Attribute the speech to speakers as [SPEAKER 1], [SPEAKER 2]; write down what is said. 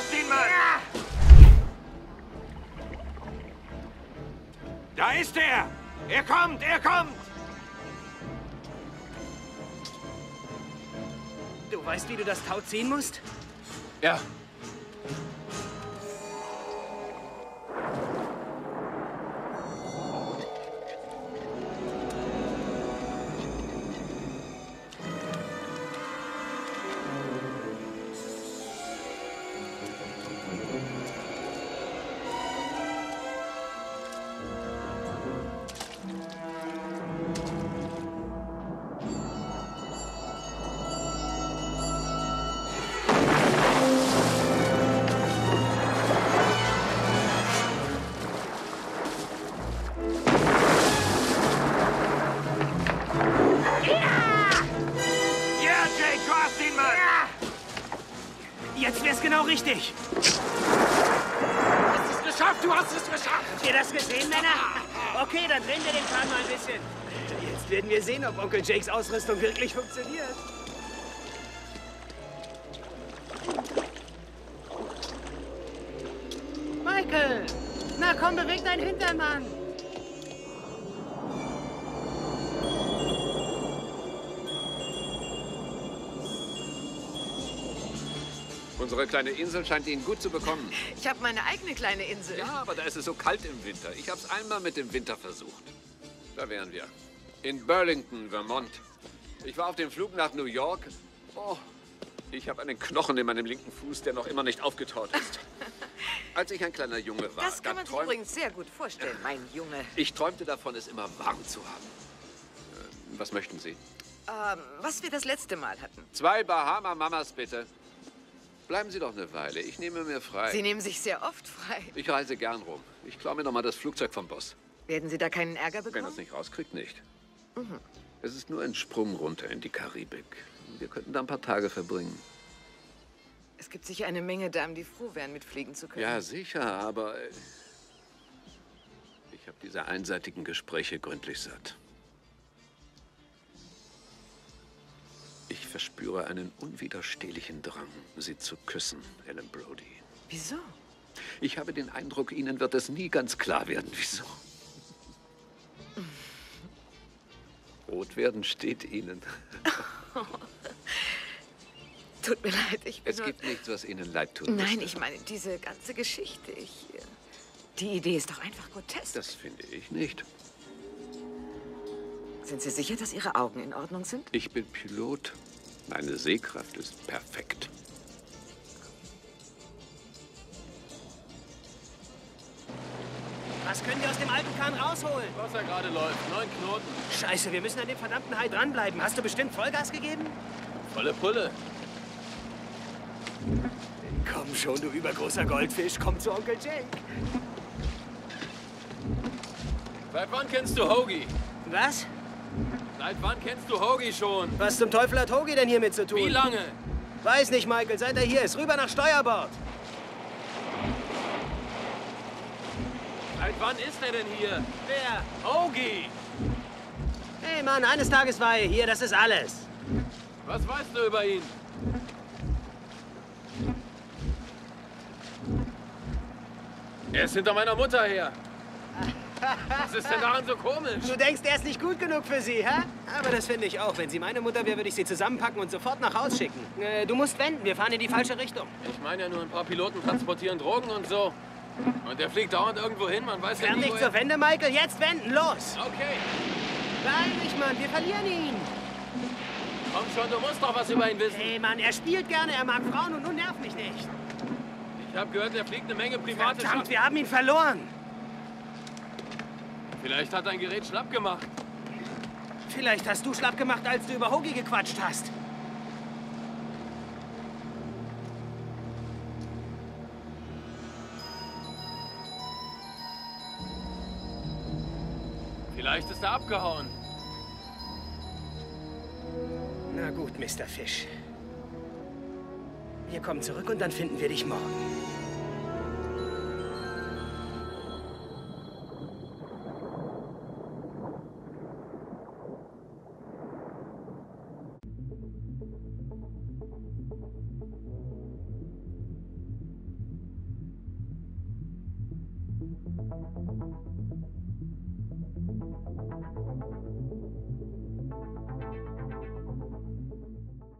[SPEAKER 1] hast ihn, Mann! Da ist er! Er kommt, er kommt!
[SPEAKER 2] Du weißt, wie du das Tau ziehen musst?
[SPEAKER 3] Ja,
[SPEAKER 2] Jetzt wär's genau richtig.
[SPEAKER 1] Du hast es geschafft, du hast es geschafft!
[SPEAKER 2] Habt ihr das gesehen, Männer? Okay, dann drehen wir den Kahn mal ein bisschen. Jetzt werden wir sehen, ob Onkel Jakes Ausrüstung wirklich funktioniert. Michael! Na komm, beweg dein Hintern,
[SPEAKER 3] unsere kleine Insel scheint Ihnen gut zu bekommen.
[SPEAKER 4] Ich habe meine eigene kleine Insel.
[SPEAKER 3] Ja, aber da ist es so kalt im Winter. Ich habe es einmal mit dem Winter versucht. Da wären wir. In Burlington, Vermont. Ich war auf dem Flug nach New York. Oh, ich habe einen Knochen in meinem linken Fuß, der noch immer nicht aufgetaut ist. Als ich ein kleiner Junge war,
[SPEAKER 4] Das kann man sich übrigens sehr gut vorstellen, mein Junge.
[SPEAKER 3] ich träumte davon, es immer warm zu haben. Äh, Was möchten Sie?
[SPEAKER 4] Ähm, was wir das letzte Mal hatten.
[SPEAKER 3] Zwei Bahama-Mamas, bitte. Bleiben Sie doch eine Weile. Ich nehme mir frei.
[SPEAKER 4] Sie nehmen sich sehr oft frei.
[SPEAKER 3] ich reise gern rum. Ich klaue mir noch mal das Flugzeug vom Boss.
[SPEAKER 4] Werden Sie da keinen Ärger
[SPEAKER 3] Wenn er
[SPEAKER 4] bekommen?
[SPEAKER 3] es nicht rauskriegt, nicht. Es ist nur ein Sprung runter in die Karibik. Wir könnten da ein paar Tage verbringen.
[SPEAKER 4] Es gibt sicher eine Menge Damen, die froh wären, mitfliegen zu können.
[SPEAKER 3] Ja, sicher, aber äh, ich habe diese einseitigen Gespräche gründlich satt. Verspüre einen unwiderstehlichen Drang, Sie zu küssen, Ellen Brody.
[SPEAKER 4] Wieso?
[SPEAKER 3] Ich habe den Eindruck, Ihnen wird es nie ganz klar werden, wieso. Rot werden steht Ihnen.
[SPEAKER 4] Tut mir leid, ich bin
[SPEAKER 3] Es gibt nichts, was Ihnen leid tut.
[SPEAKER 4] Nein,
[SPEAKER 3] Mister.
[SPEAKER 4] ich meine, diese ganze Geschichte, ich... äh, Die Idee ist doch einfach grotesk.
[SPEAKER 3] Das finde ich nicht.
[SPEAKER 4] Sind Sie sicher, dass Ihre Augen in Ordnung sind?
[SPEAKER 3] Ich bin Pilot. Meine Sehkraft ist perfekt.
[SPEAKER 2] Was können wir aus dem alten Kahn rausholen?
[SPEAKER 5] Was er gerade läuft. Neun Knoten.
[SPEAKER 2] Scheiße, wir müssen an dem verdammten Hai dranbleiben. Hast du bestimmt Vollgas gegeben?
[SPEAKER 5] Volle Pulle.
[SPEAKER 2] Komm schon, du übergroßer Goldfisch. Komm zu Onkel Jake.
[SPEAKER 5] Seit wann kennst du Hoagie?
[SPEAKER 2] Was?
[SPEAKER 5] Seit wann kennst du Hoagie schon?
[SPEAKER 2] Was zum Teufel hat Hoagie denn hiermit zu tun?
[SPEAKER 5] Wie lange?
[SPEAKER 2] Weiß nicht, Michael. Seit er hier ist. Rüber nach Steuerbord.
[SPEAKER 5] Seit wann ist er denn hier?
[SPEAKER 2] Wer?
[SPEAKER 5] Hoagie!
[SPEAKER 2] Hey, Mann, eines Tages war er hier. Das ist alles.
[SPEAKER 5] Was weißt du über ihn? Er ist hinter meiner Mutter her. Was ist denn daran so komisch?
[SPEAKER 2] Du denkst, er ist nicht gut genug für sie, hä? Aber das finde ich auch. Wenn sie meine Mutter wäre, würde ich sie zusammenpacken und sofort nach Haus schicken. Äh, du musst wenden. Wir fahren in die falsche Richtung.
[SPEAKER 5] Ich meine ja nur, ein paar Piloten transportieren Drogen und so. Und der fliegt dauernd irgendwo hin, man weiß ja
[SPEAKER 2] Fern
[SPEAKER 5] nie,
[SPEAKER 2] dich
[SPEAKER 5] wo
[SPEAKER 2] zur. Wende, Michael. Jetzt wenden. Los.
[SPEAKER 5] Okay,
[SPEAKER 2] Beeil dich, Mann. Wir verlieren ihn.
[SPEAKER 5] komm schon, du musst doch was über ihn wissen.
[SPEAKER 2] Hey, Mann, er spielt gerne. Er mag Frauen und nun nerv mich nicht.
[SPEAKER 5] Ich habe gehört, er fliegt eine Menge private
[SPEAKER 2] Verdammt,
[SPEAKER 5] Schatten.
[SPEAKER 2] wir haben ihn verloren.
[SPEAKER 5] Vielleicht hat dein Gerät schlapp gemacht.
[SPEAKER 2] Vielleicht hast du schlapp gemacht, als du über Hoagie gequatscht hast.
[SPEAKER 5] Vielleicht ist er abgehauen.
[SPEAKER 2] Na gut, Mr. Fish. Wir kommen zurück und dann finden wir dich morgen. Thank you.